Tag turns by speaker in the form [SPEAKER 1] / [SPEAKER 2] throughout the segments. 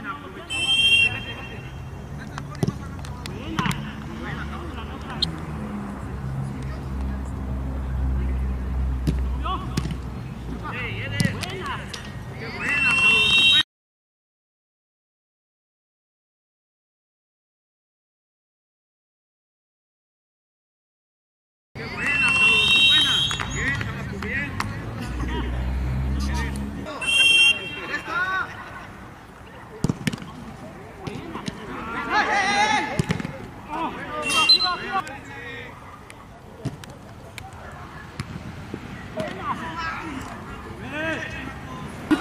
[SPEAKER 1] お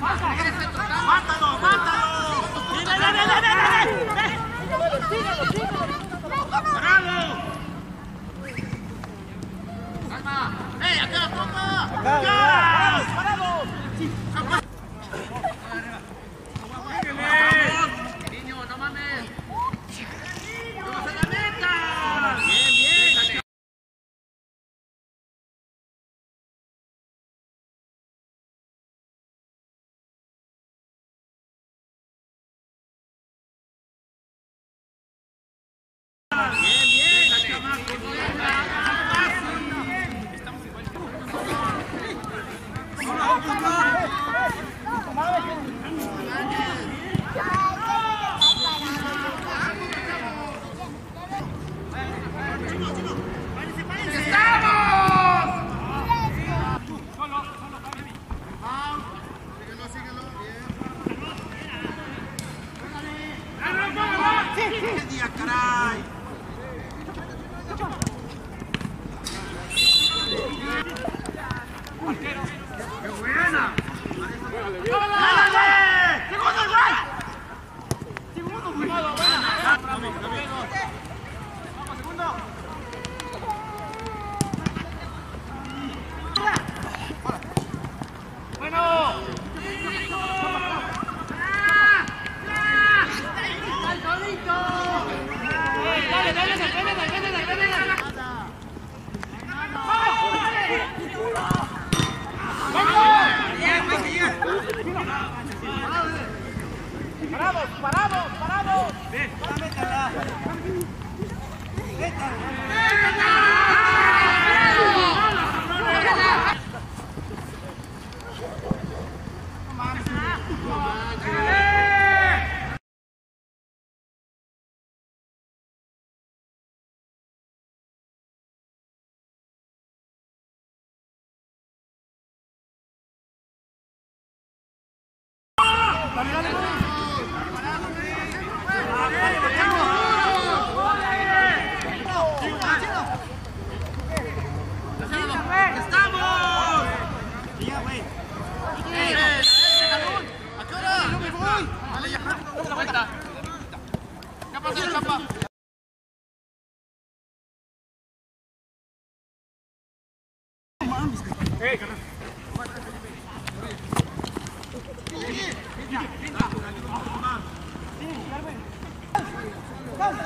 [SPEAKER 1] ¡Mátalo, mátalo! ¡Viene, dale. bravo ¡Calma! ¡Eh, acá, papá! やから Come on. Go!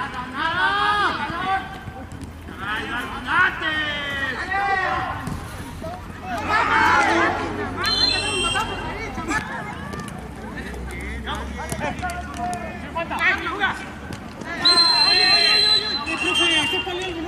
[SPEAKER 1] ¡Ah, no! oye, oye! oye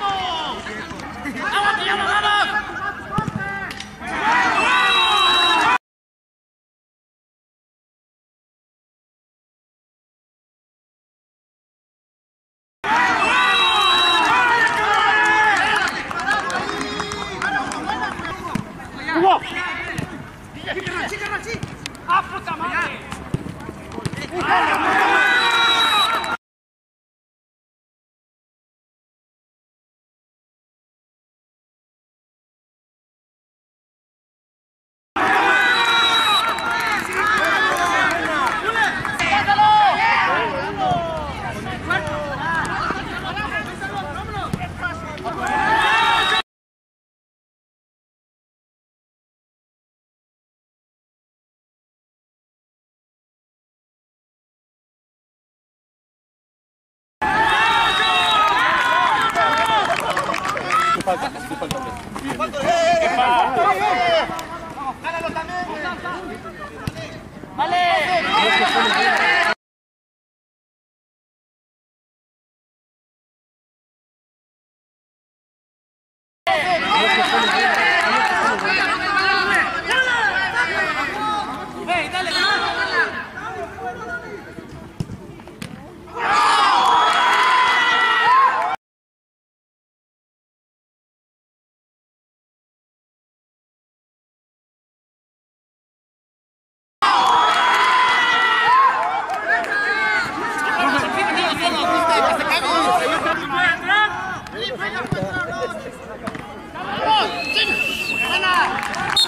[SPEAKER 1] Yeah. Elena.